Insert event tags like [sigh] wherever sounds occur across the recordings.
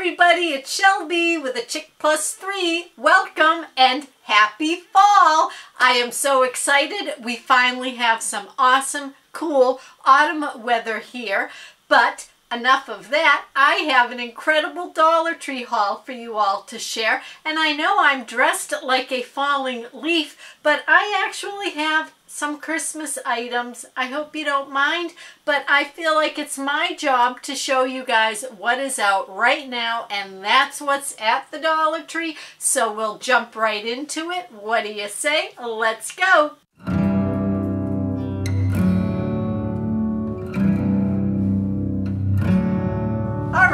everybody, it's Shelby with a Chick Plus 3. Welcome and happy fall. I am so excited. We finally have some awesome, cool autumn weather here. But enough of that. I have an incredible Dollar Tree haul for you all to share. And I know I'm dressed like a falling leaf, but I actually have some Christmas items. I hope you don't mind, but I feel like it's my job to show you guys what is out right now, and that's what's at the Dollar Tree. So we'll jump right into it. What do you say? Let's go.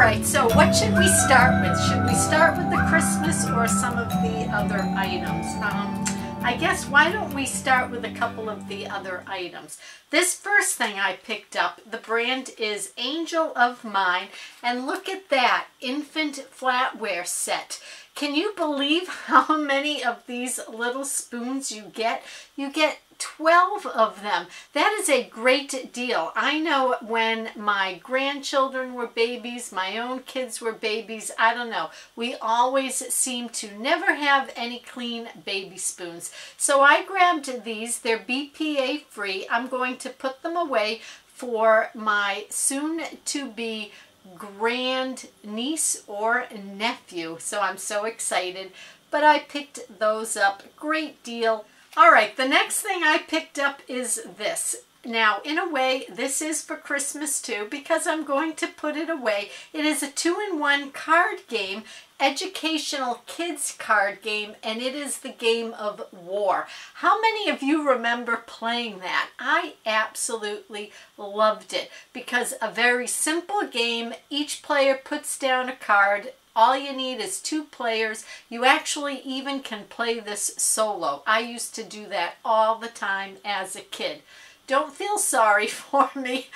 Right, so what should we start with? Should we start with the Christmas or some of the other items? Um, I guess why don't we start with a couple of the other items. This first thing I picked up, the brand is Angel of Mine, and look at that, infant flatware set. Can you believe [laughs] how many of these little spoons you get? You get 12 of them. That is a great deal. I know when my grandchildren were babies, my own kids were babies, I don't know. We always seem to never have any clean baby spoons. So I grabbed these. They're BPA free. I'm going to put them away for my soon to be grand niece or nephew. So I'm so excited. But I picked those up. A great deal. All right, the next thing I picked up is this. Now, in a way, this is for Christmas too because I'm going to put it away. It is a two-in-one card game, educational kids card game, and it is the game of war. How many of you remember playing that? I absolutely loved it because a very simple game. Each player puts down a card all you need is two players. You actually even can play this solo. I used to do that all the time as a kid. Don't feel sorry [laughs] for me.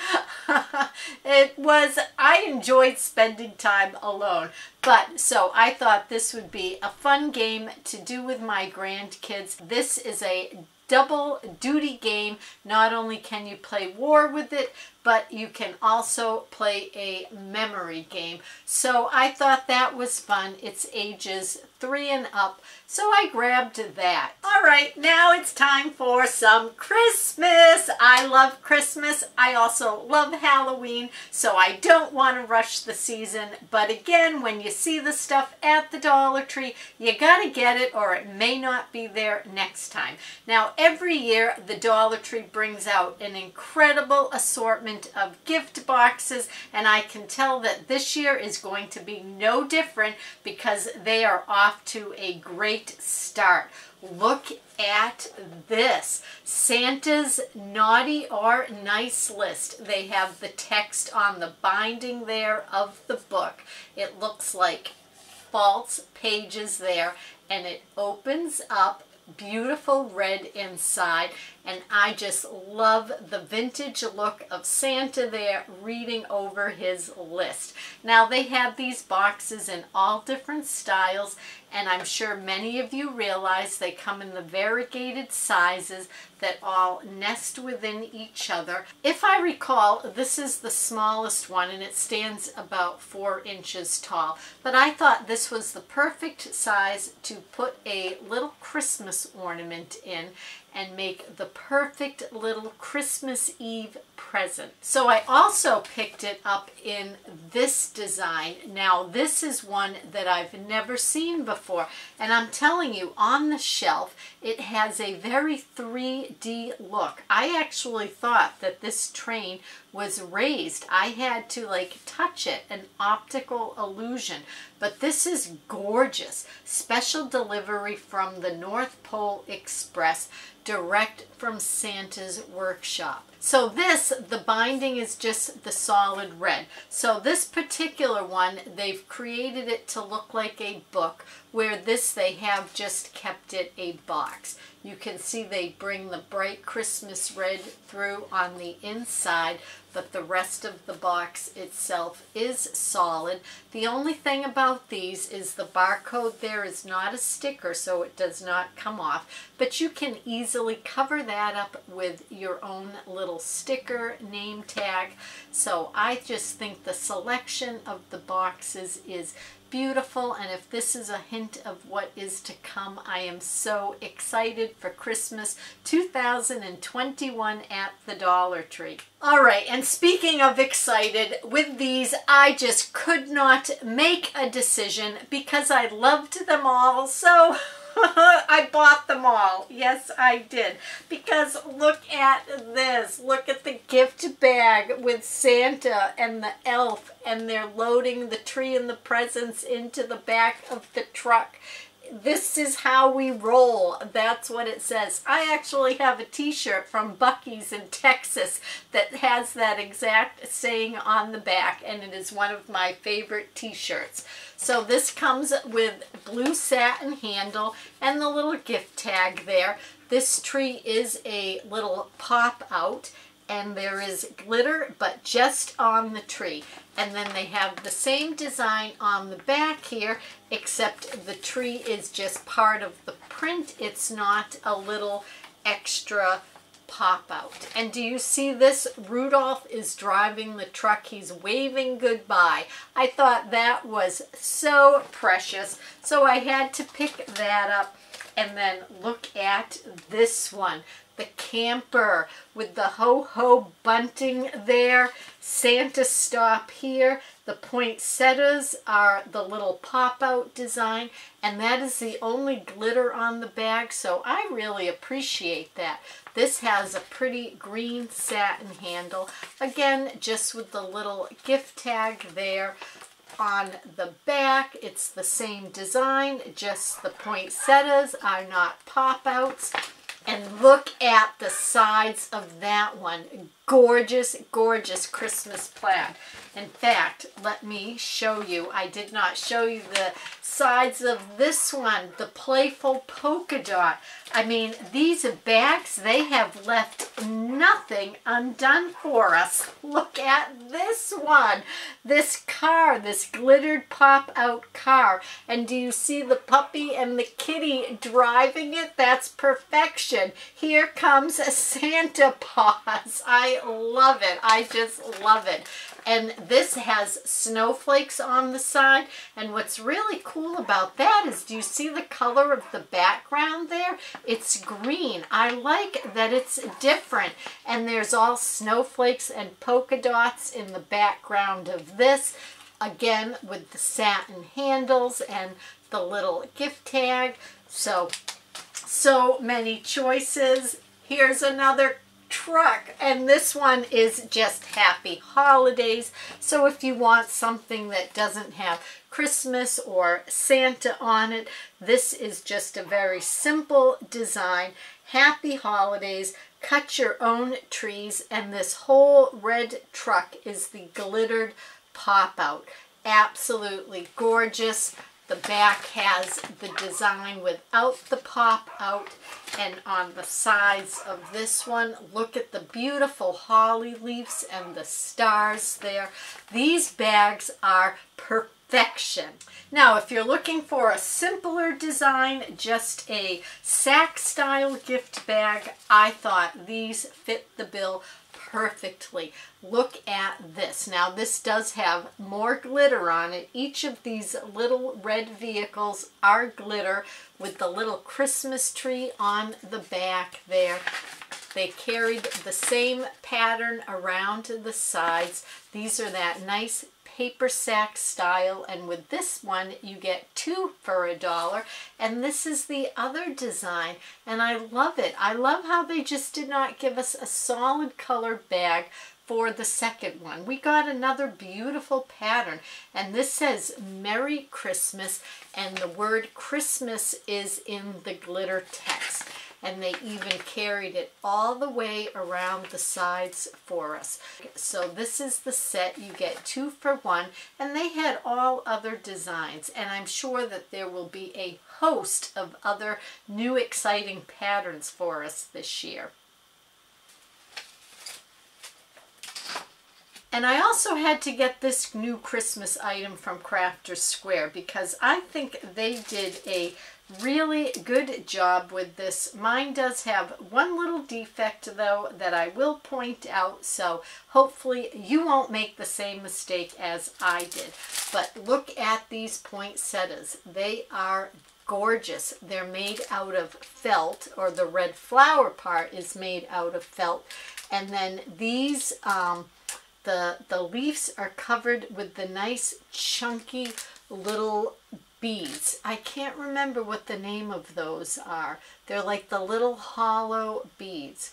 [laughs] it was, I enjoyed spending time alone. But, so I thought this would be a fun game to do with my grandkids. This is a double duty game. Not only can you play war with it, but you can also play a memory game. So I thought that was fun. It's ages three and up. So I grabbed that. All right, now it's time for some Christmas. I love Christmas. I also love Halloween, so I don't want to rush the season. But again, when you see the stuff at the Dollar Tree, you got to get it or it may not be there next time. Now, every year, the Dollar Tree brings out an incredible assortment of gift boxes, and I can tell that this year is going to be no different because they are off off to a great start. Look at this. Santa's Naughty or Nice list. They have the text on the binding there of the book. It looks like false pages there and it opens up beautiful red inside and I just love the vintage look of Santa there reading over his list. Now they have these boxes in all different styles and I'm sure many of you realize they come in the variegated sizes that all nest within each other. If I recall, this is the smallest one and it stands about four inches tall, but I thought this was the perfect size to put a little Christmas ornament in and make the perfect little Christmas Eve present. So I also picked it up in this design. Now this is one that I've never seen before and I'm telling you on the shelf it has a very 3D look. I actually thought that this train was raised. I had to like touch it, an optical illusion. But this is gorgeous. Special delivery from the North Pole Express direct from Santa's workshop. So this, the binding is just the solid red. So this particular one, they've created it to look like a book, where this they have just kept it a box. You can see they bring the bright Christmas red through on the inside, but the rest of the box itself is solid. The only thing about these is the barcode there is not a sticker, so it does not come off, but you can easily cover that up with your own little sticker name tag. So I just think the selection of the boxes is beautiful and if this is a hint of what is to come, I am so excited for Christmas 2021 at the Dollar Tree. All right, and speaking of excited, with these, I just could not make a decision because I loved them all so [laughs] I bought them all. Yes, I did. Because look at this. Look at the gift bag with Santa and the elf and they're loading the tree and the presents into the back of the truck this is how we roll. That's what it says. I actually have a t-shirt from Buc-ee's in Texas that has that exact saying on the back and it is one of my favorite t-shirts. So this comes with blue satin handle and the little gift tag there. This tree is a little pop out and there is glitter but just on the tree. And then they have the same design on the back here except the tree is just part of the print. It's not a little extra pop out and do you see this? Rudolph is driving the truck. He's waving goodbye. I thought that was so precious. So I had to pick that up and then look at this one the camper with the ho-ho bunting there, Santa stop here. The poinsettias are the little pop-out design, and that is the only glitter on the bag, so I really appreciate that. This has a pretty green satin handle, again, just with the little gift tag there. On the back, it's the same design, just the poinsettias are not pop-outs. And look at the sides of that one. Gorgeous, gorgeous Christmas plaid. In fact, let me show you. I did not show you the sides of this one, the playful polka dot. I mean, these bags, they have left nothing undone for us. [laughs] Look at this one. This car, this glittered pop-out car. And do you see the puppy and the kitty driving it? That's perfection. Here comes a Santa [laughs] Paws. I love it. I just love it. And this has snowflakes on the side. And what's really cool about that is, do you see the color of the background there? It's green. I like that it's different. And there's all snowflakes and polka dots in the background of this. Again, with the satin handles and the little gift tag. So, so many choices. Here's another truck and this one is just happy holidays. So if you want something that doesn't have Christmas or Santa on it this is just a very simple design. Happy holidays. Cut your own trees and this whole red truck is the glittered pop out absolutely gorgeous the back has the design without the pop out and on the sides of this one, look at the beautiful holly leaves and the stars there. These bags are perfection. Now, if you're looking for a simpler design, just a sack style gift bag, I thought these fit the bill perfectly. Look at this. Now this does have more glitter on it. Each of these little red vehicles are glitter with the little Christmas tree on the back there. They carried the same pattern around the sides. These are that nice paper sack style and with this one you get two for a dollar and this is the other design and I love it. I love how they just did not give us a solid color bag for the second one. We got another beautiful pattern and this says Merry Christmas and the word Christmas is in the glitter text and they even carried it all the way around the sides for us. So this is the set. You get two for one, and they had all other designs, and I'm sure that there will be a host of other new exciting patterns for us this year. And I also had to get this new Christmas item from Crafter's Square because I think they did a really good job with this. Mine does have one little defect though that I will point out so hopefully you won't make the same mistake as I did. But look at these poinsettias. They are gorgeous. They're made out of felt or the red flower part is made out of felt and then these um, the the leaves are covered with the nice chunky little beads. I can't remember what the name of those are. They're like the little hollow beads.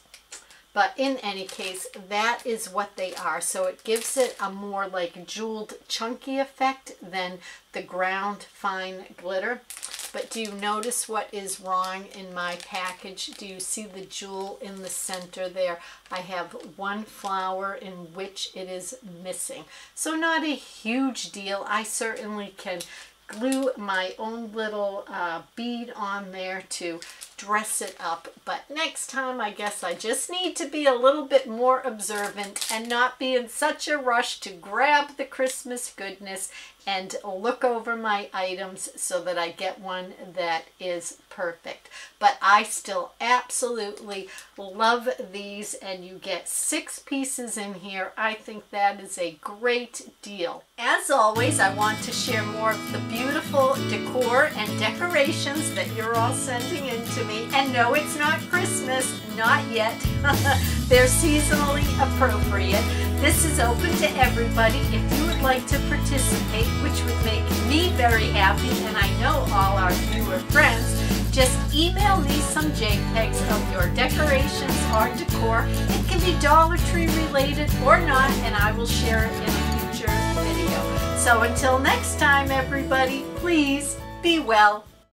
But in any case, that is what they are. So it gives it a more like jeweled chunky effect than the ground fine glitter. But do you notice what is wrong in my package? Do you see the jewel in the center there? I have one flower in which it is missing. So not a huge deal. I certainly can glue my own little uh, bead on there to dress it up. But next time, I guess I just need to be a little bit more observant and not be in such a rush to grab the Christmas goodness and look over my items so that I get one that is perfect. But I still absolutely love these and you get six pieces in here. I think that is a great deal. As always, I want to share more of the beautiful decor and decorations that you're all sending in to me. And no, it's not Christmas, not yet. [laughs] They're seasonally appropriate. This is open to everybody. If you would like to participate, which would make me very happy, and I know all our viewer friends, just email me some JPEGs of your decorations or decor. It can be Dollar Tree related or not, and I will share it in a future video. So until next time, everybody, please be well.